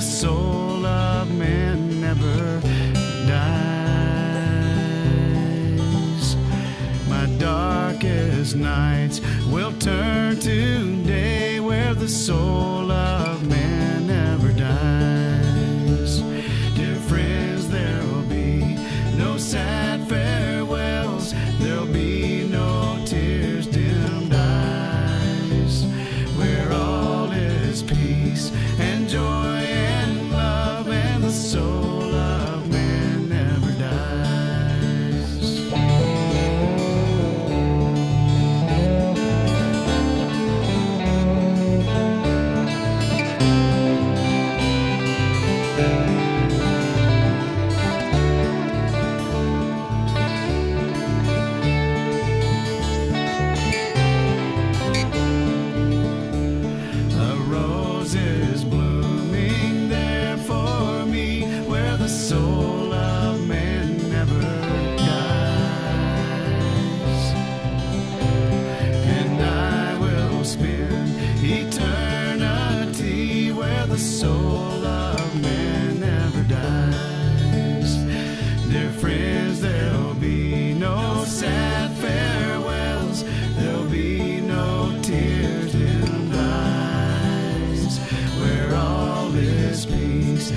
the soul of man never dies. My darkest nights will turn to day where the soul soul of man never dies. Dear friends, there'll be no sad farewells, there'll be no tears in the eyes, where all is peace.